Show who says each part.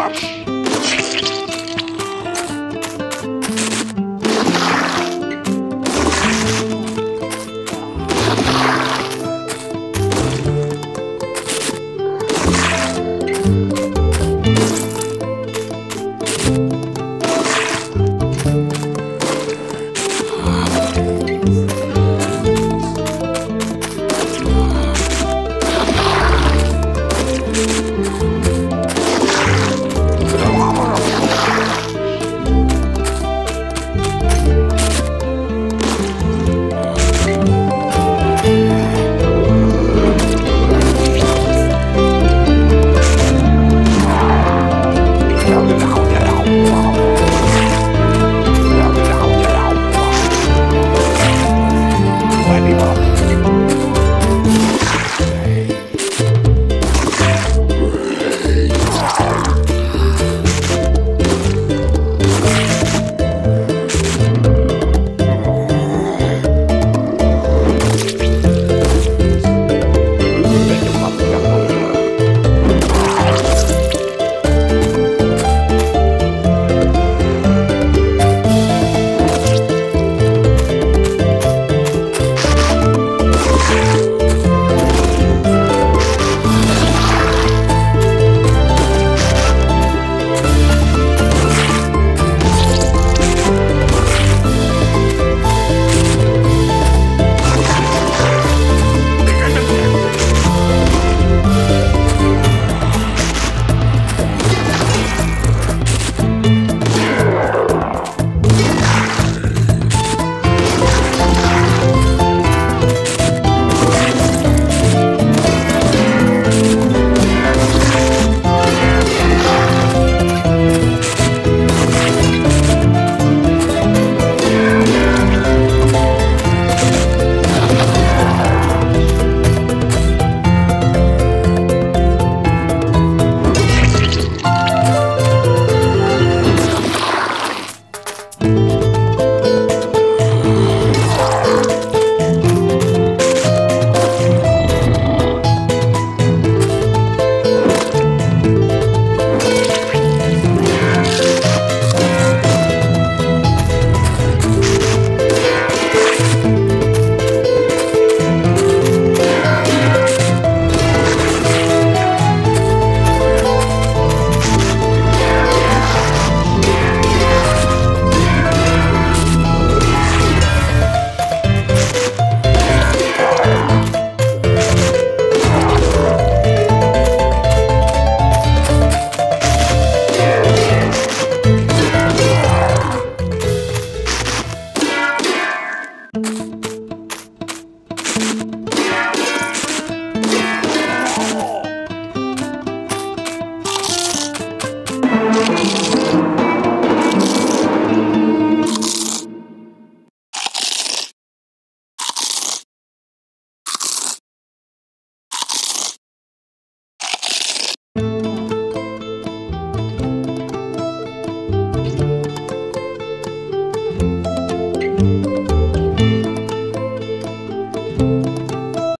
Speaker 1: Bye.